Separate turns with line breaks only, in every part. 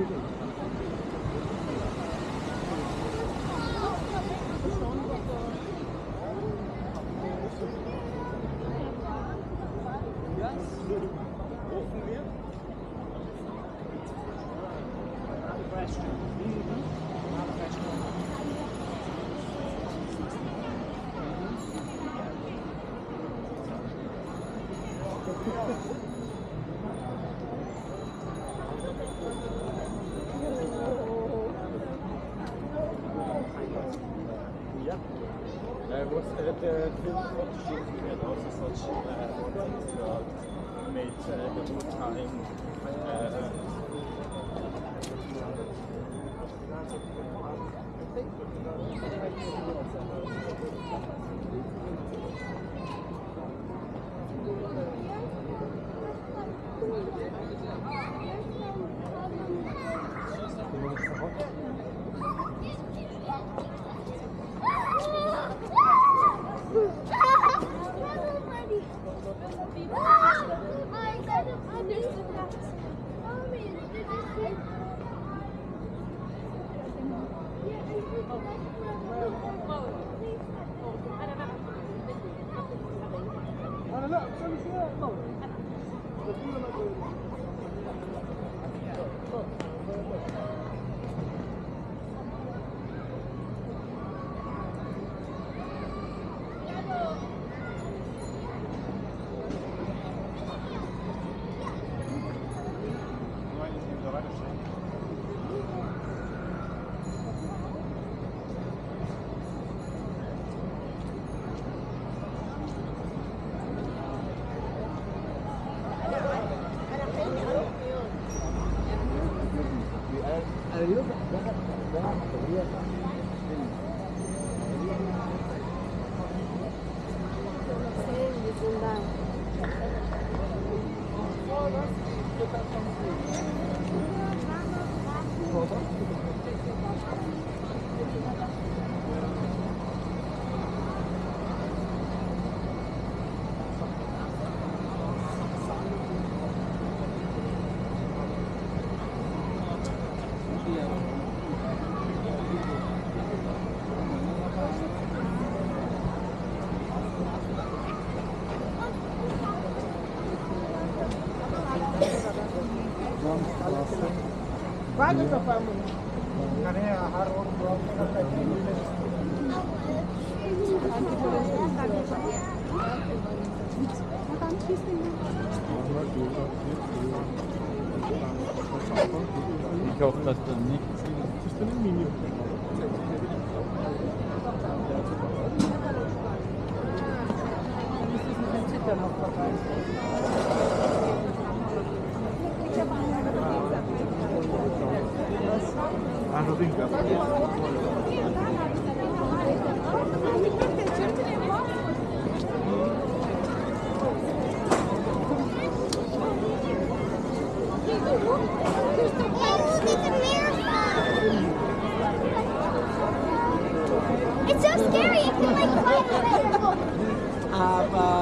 接近一下。the 暴
力 so scary. It can like fly away.
Aber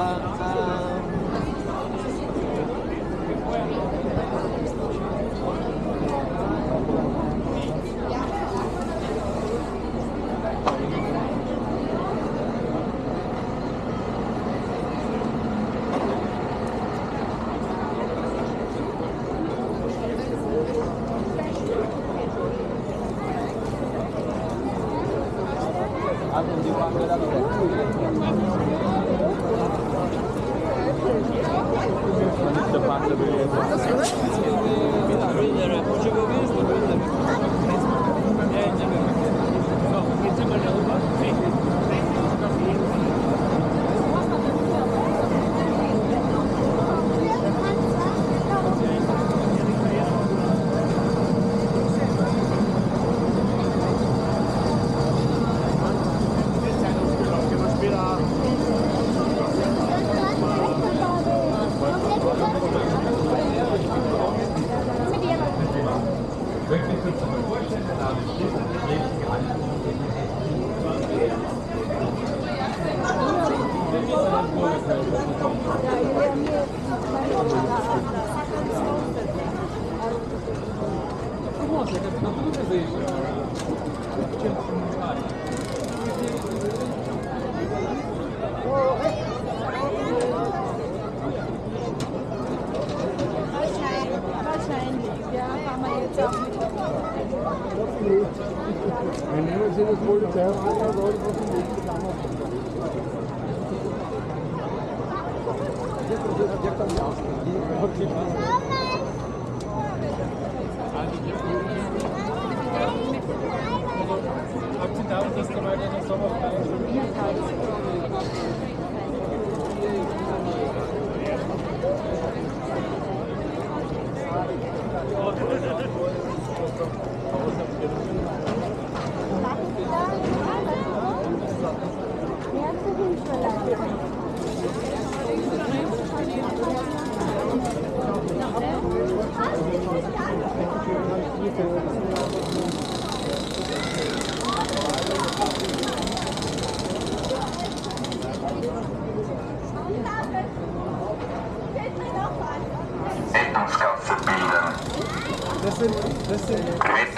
Vai.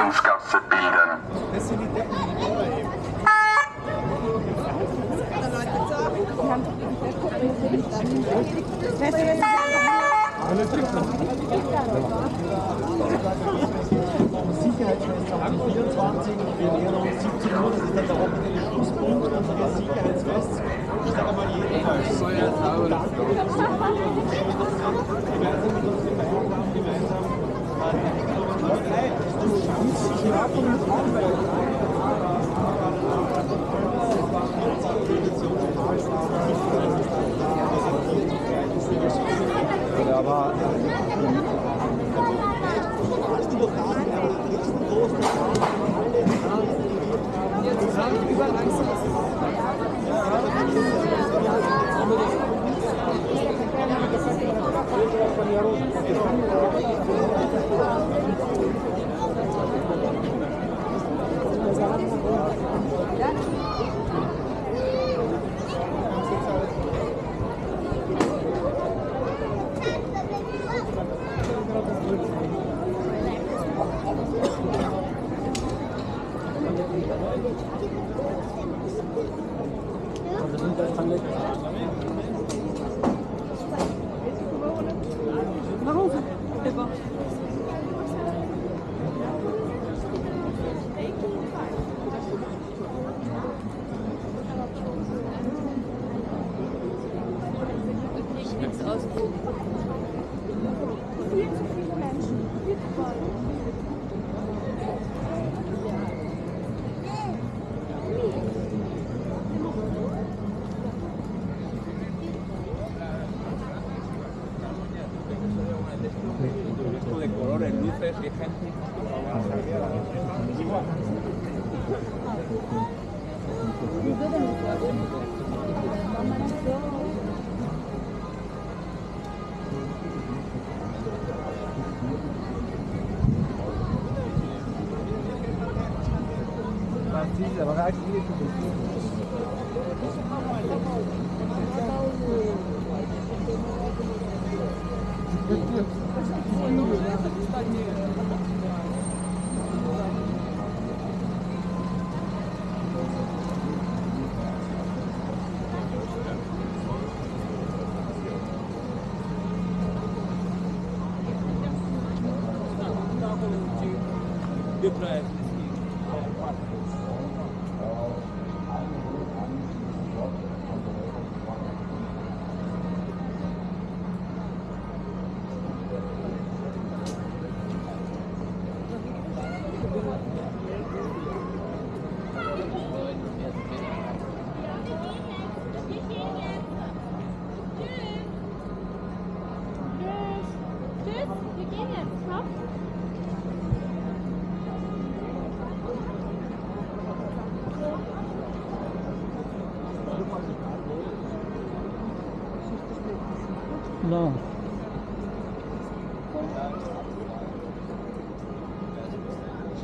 ja,
we gaan hier zitten.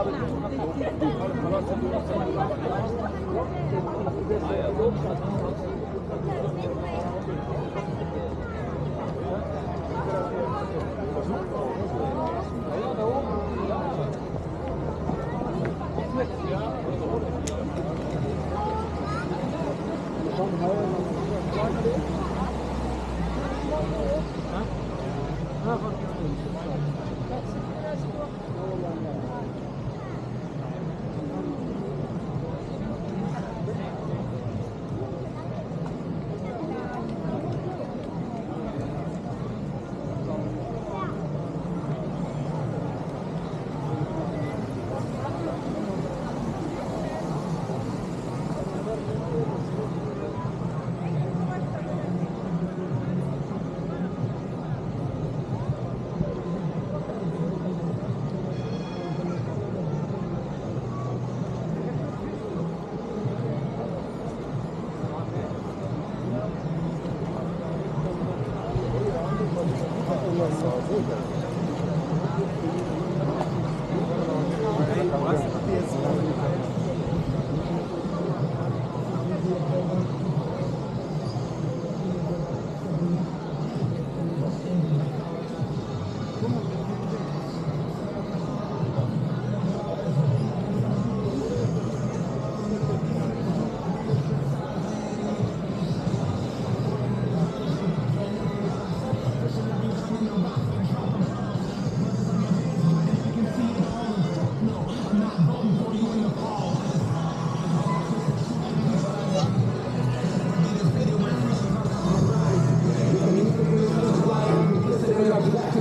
Obrigado.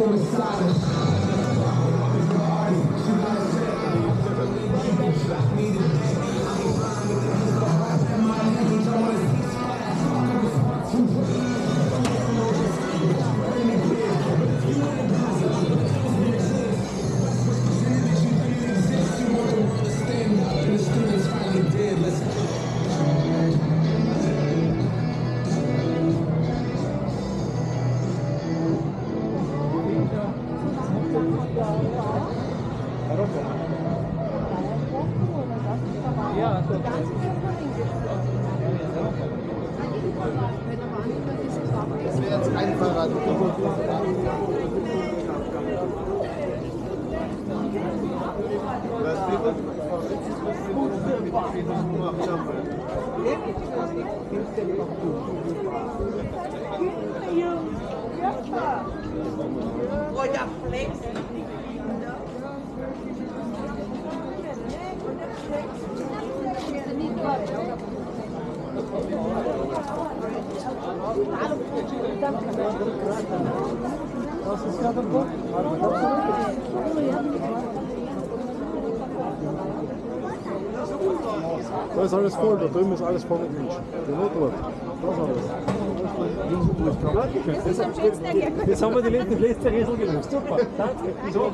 começadas
Da ist alles voll, da drüben ist alles voll mit Menschen. Nicht dort. Das ist alles. Jetzt, haben wir die letzte, letzte Rätsel gelöst. Super, danke. So.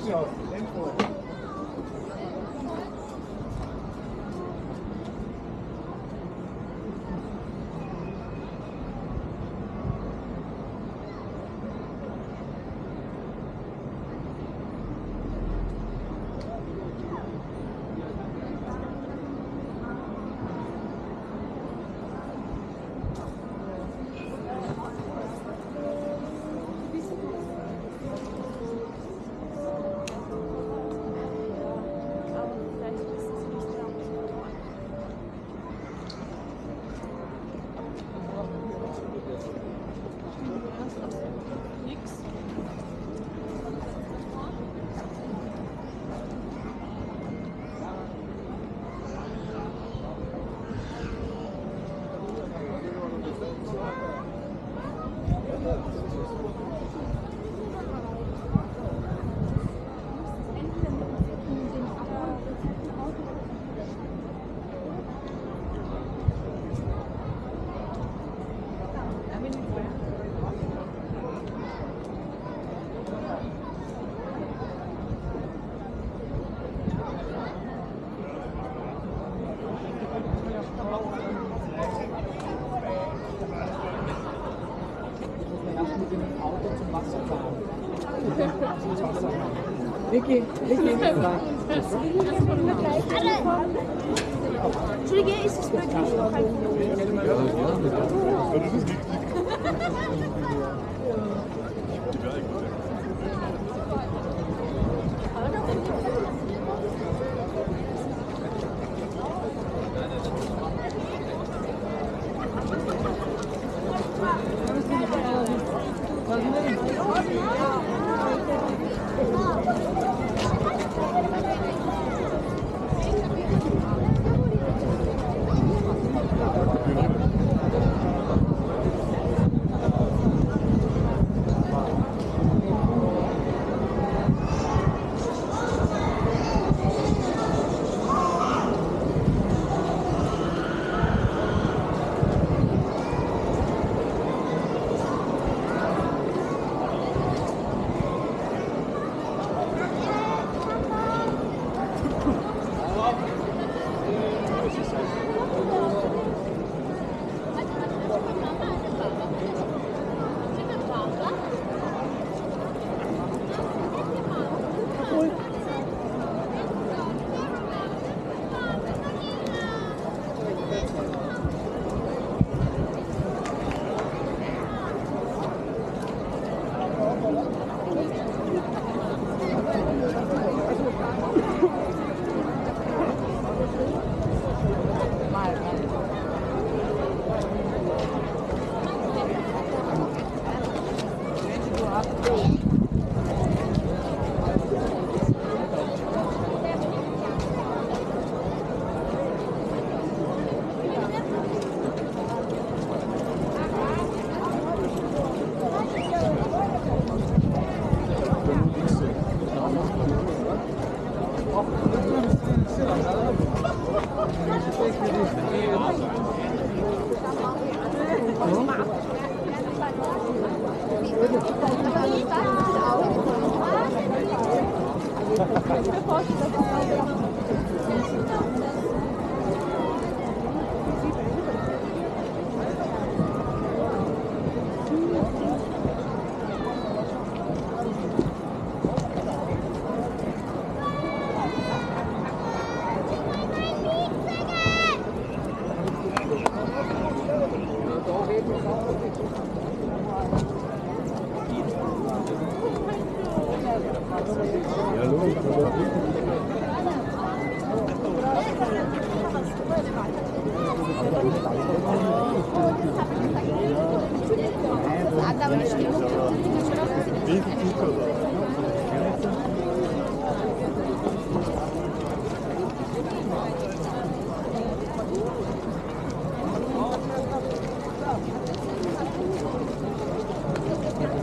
Just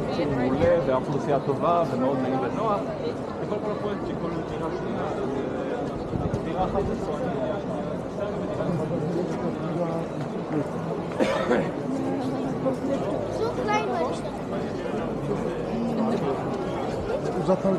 פרויקט שהוא מעולה והאוכלוסייה טובה ומאוד נעים ונוח, וכל כל הפרויקט שכל מדינה שנייה, אז דירה אחת
Zaten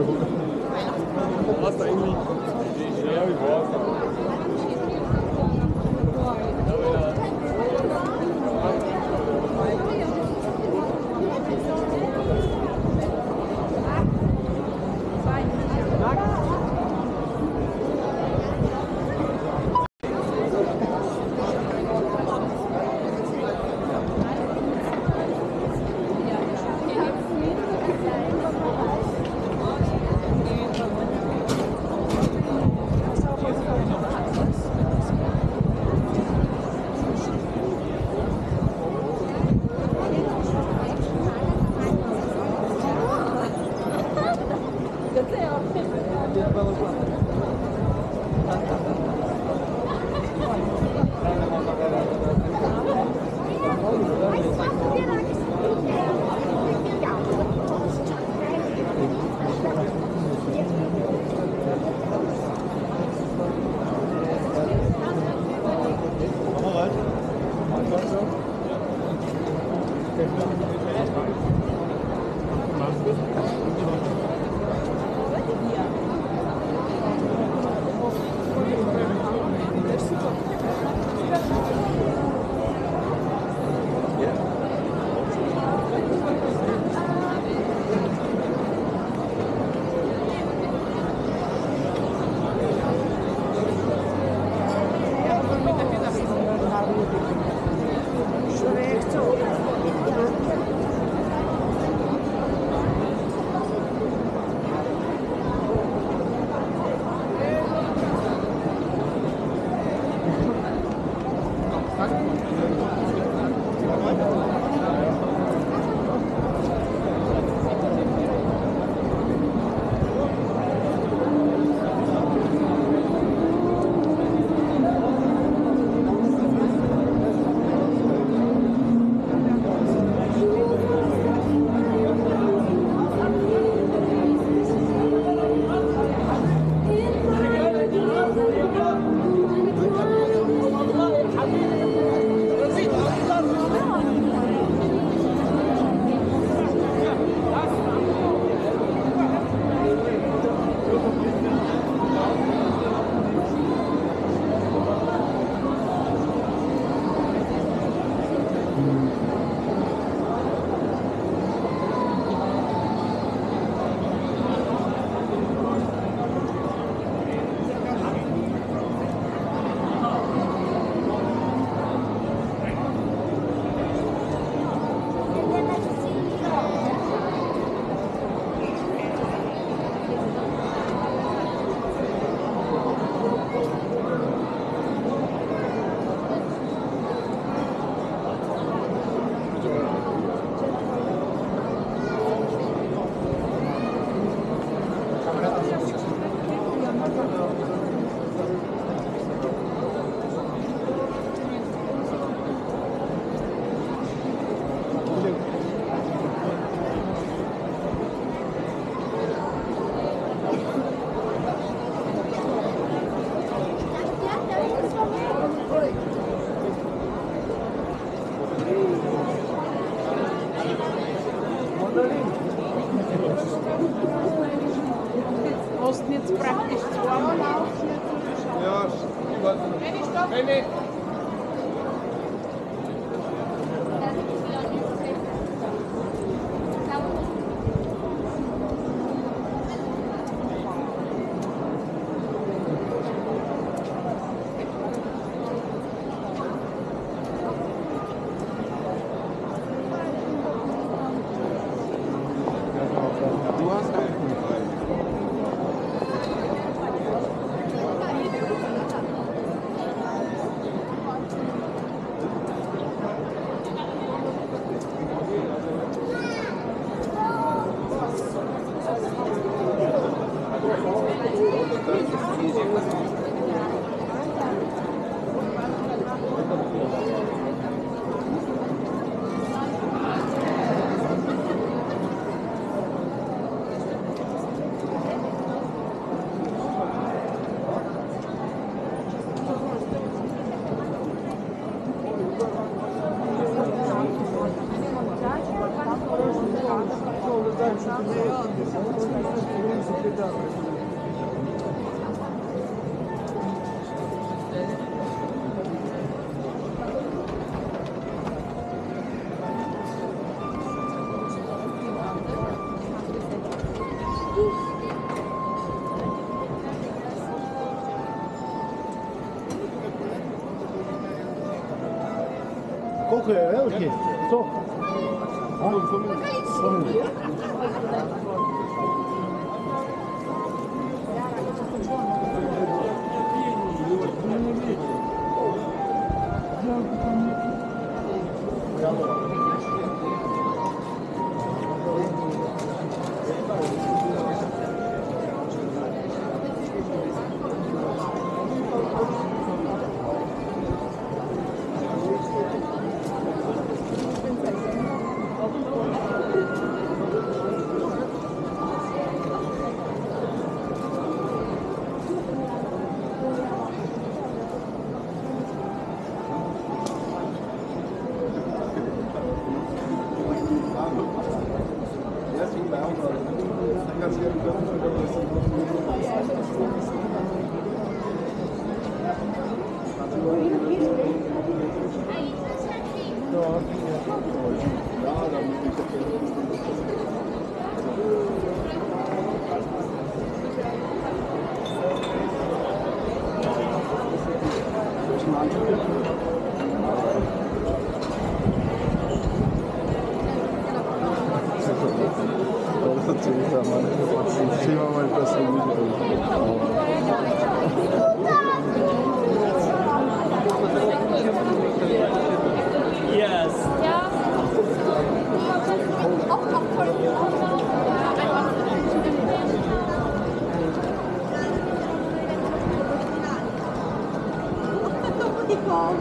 Absolutely.
Okay,
스티커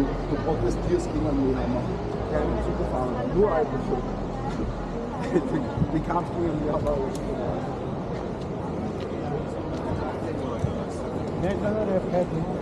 du,
du protestierst gegen einen Mülleimer. Keine Zugefahren, nur Alkohol. Wie kamst du irgendwie
auf Nein, nein, nein.